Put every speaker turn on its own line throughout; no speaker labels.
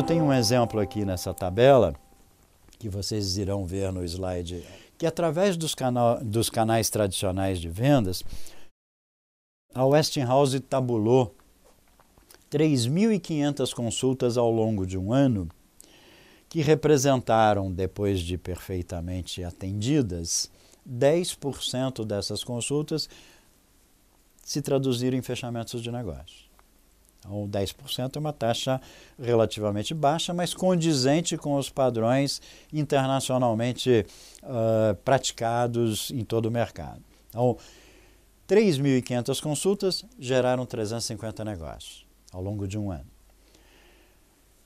eu tenho um exemplo aqui nessa tabela, que vocês irão ver no slide, que através dos, canal, dos canais tradicionais de vendas, a Westinghouse tabulou 3.500 consultas ao longo de um ano, que representaram, depois de perfeitamente atendidas, 10% dessas consultas se traduziram em fechamentos de negócio. Então, 10% é uma taxa relativamente baixa, mas condizente com os padrões internacionalmente uh, praticados em todo o mercado. Então, 3.500 consultas geraram 350 negócios ao longo de um ano.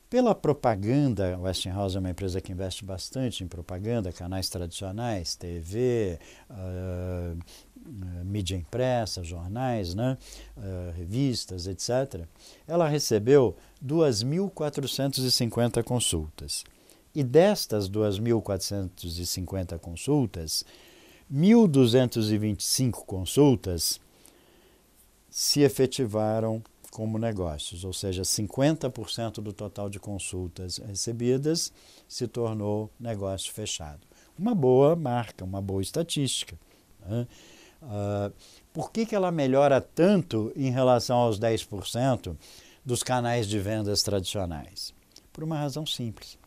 Pela propaganda, Westinghouse é uma empresa que investe bastante em propaganda, canais tradicionais, TV, uh, mídia impressa, jornais, né, uh, revistas, etc. Ela recebeu 2.450 consultas. E destas 2.450 consultas, 1.225 consultas se efetivaram como negócios, ou seja, 50% do total de consultas recebidas se tornou negócio fechado. Uma boa marca, uma boa estatística. Né? Uh, por que, que ela melhora tanto em relação aos 10% dos canais de vendas tradicionais? Por uma razão simples.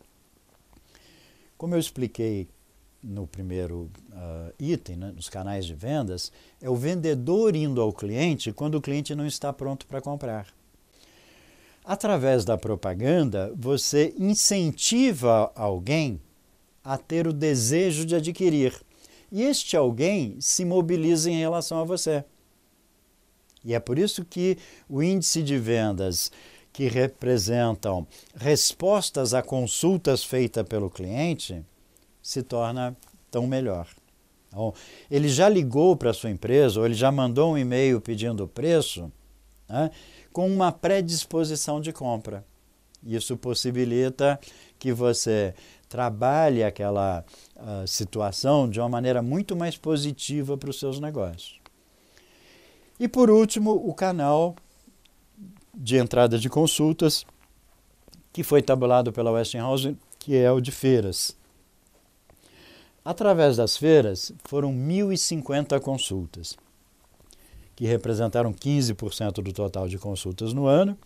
Como eu expliquei no primeiro uh, item, né, nos canais de vendas, é o vendedor indo ao cliente quando o cliente não está pronto para comprar. Através da propaganda, você incentiva alguém a ter o desejo de adquirir. E este alguém se mobiliza em relação a você. E é por isso que o índice de vendas que representam respostas a consultas feitas pelo cliente se torna tão melhor. Então, ele já ligou para a sua empresa ou ele já mandou um e-mail pedindo o preço né, com uma predisposição de compra. Isso possibilita que você trabalhe aquela uh, situação de uma maneira muito mais positiva para os seus negócios. E por último, o canal de entrada de consultas, que foi tabulado pela Westinghouse, que é o de feiras. Através das feiras, foram 1.050 consultas, que representaram 15% do total de consultas no ano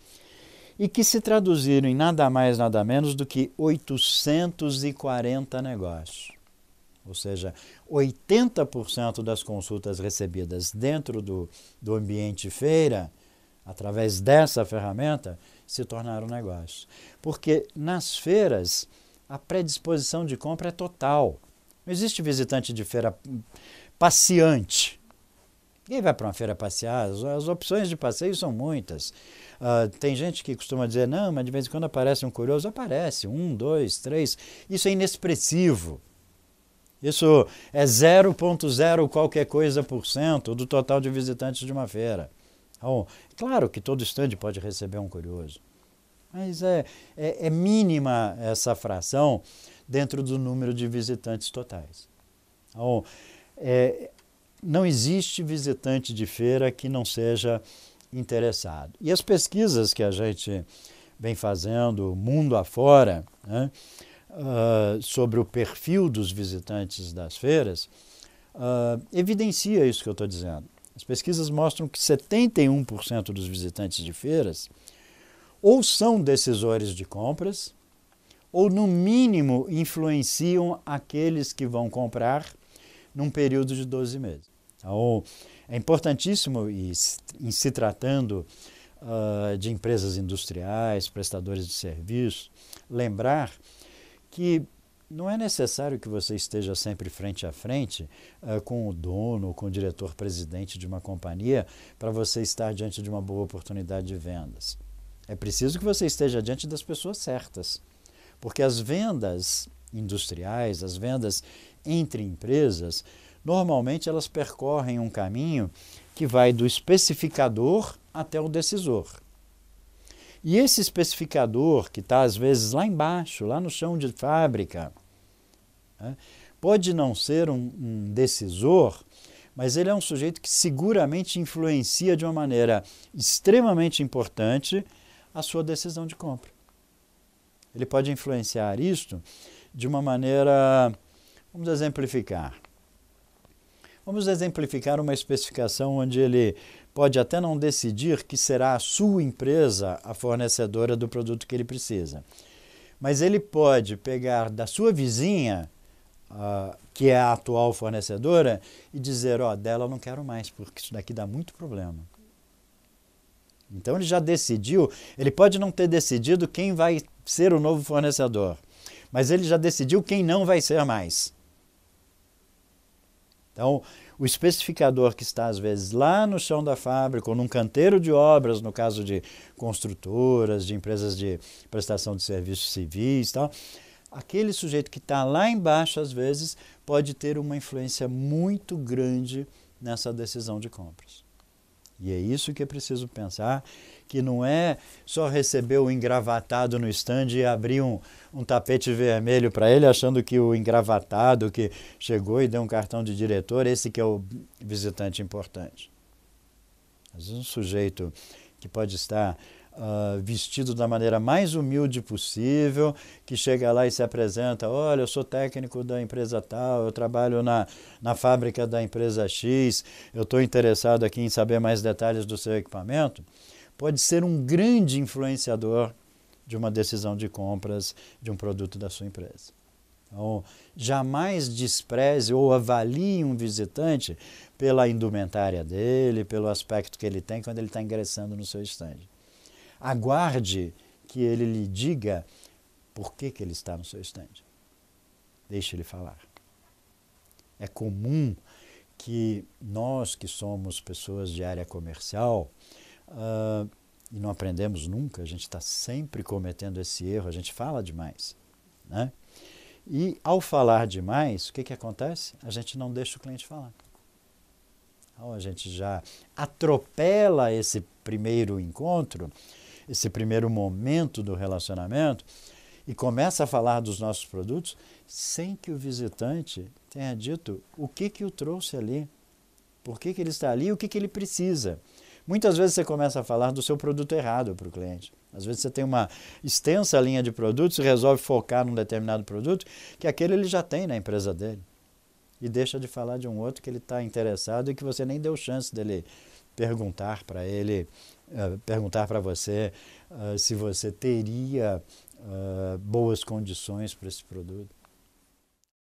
e que se traduziram em nada mais, nada menos do que 840 negócios. Ou seja, 80% das consultas recebidas dentro do, do ambiente feira, através dessa ferramenta, se tornaram negócios. Porque nas feiras, a predisposição de compra é total. Não existe visitante de feira passeante. Ninguém vai para uma feira passear, as, as, opções de passeio são muitas. Uh, tem gente que costuma dizer, não, mas de vez em quando aparece um curioso. Aparece, um, dois, três. Isso é inexpressivo. Isso é 0,0 qualquer coisa por cento do total de visitantes de uma feira. Então, claro que todo estande pode receber um curioso, mas é, é, é mínima essa fração dentro do número de visitantes totais. Então, é, não existe visitante de feira que não seja interessado. E as pesquisas que a gente vem fazendo mundo afora né, uh, sobre o perfil dos visitantes das feiras uh, evidencia isso que eu estou dizendo. As pesquisas mostram que 71% dos visitantes de feiras ou são decisores de compras ou, no mínimo, influenciam aqueles que vão comprar num período de 12 meses. Então, é importantíssimo, em se tratando uh, de empresas industriais, prestadores de serviços, lembrar que não é necessário que você esteja sempre frente a frente uh, com o dono, com o diretor-presidente de uma companhia para você estar diante de uma boa oportunidade de vendas. É preciso que você esteja diante das pessoas certas. Porque as vendas industriais, as vendas entre empresas, normalmente elas percorrem um caminho que vai do especificador até o decisor. E esse especificador, que está às vezes lá embaixo, lá no chão de fábrica, né, pode não ser um, um decisor, mas ele é um sujeito que seguramente influencia de uma maneira extremamente importante a sua decisão de compra. Ele pode influenciar isto de uma maneira. Vamos exemplificar. Vamos exemplificar uma especificação onde ele pode até não decidir que será a sua empresa a fornecedora do produto que ele precisa. Mas ele pode pegar da sua vizinha, uh, que é a atual fornecedora, e dizer: Ó, oh, dela eu não quero mais, porque isso daqui dá muito problema. Então ele já decidiu, ele pode não ter decidido quem vai ser o novo fornecedor, mas ele já decidiu quem não vai ser mais. Então, o especificador que está, às vezes, lá no chão da fábrica ou num canteiro de obras, no caso de construtoras, de empresas de prestação de serviços civis tal, aquele sujeito que está lá embaixo, às vezes, pode ter uma influência muito grande nessa decisão de compras. E é isso que é preciso pensar, que não é só receber o engravatado no stand e abrir um, um tapete vermelho para ele, achando que o engravatado que chegou e deu um cartão de diretor, esse que é o visitante importante. Às vezes um sujeito que pode estar uh, vestido da maneira mais humilde possível, que chega lá e se apresenta: olha, eu sou técnico da empresa tal, eu trabalho na, na fábrica da empresa X, eu estou interessado aqui em saber mais detalhes do seu equipamento, pode ser um grande influenciador de uma decisão de compras de um produto da sua empresa. Então, jamais despreze ou avalie um visitante pela indumentária dele, pelo aspecto que ele tem quando ele está ingressando no seu estande. Aguarde que ele lhe diga por que, que ele está no seu estande. Deixe ele falar. É comum que nós que somos pessoas de área comercial uh, e não aprendemos nunca, a gente está sempre cometendo esse erro, a gente fala demais. Né? E ao falar demais, o que, que acontece? A gente não deixa o cliente falar. Então a gente já atropela esse primeiro encontro esse primeiro momento do relacionamento e começa a falar dos nossos produtos sem que o visitante tenha dito o que, que o trouxe ali, por que, que ele está ali o que, que ele precisa. Muitas vezes você começa a falar do seu produto errado para o cliente. Às vezes você tem uma extensa linha de produtos e resolve focar num determinado produto que aquele ele já tem na empresa dele. E deixa de falar de um outro que ele está interessado e que você nem deu chance dele perguntar para ele uh, perguntar para você uh, se você teria uh, boas condições para esse produto.